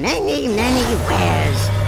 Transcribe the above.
many, many wares.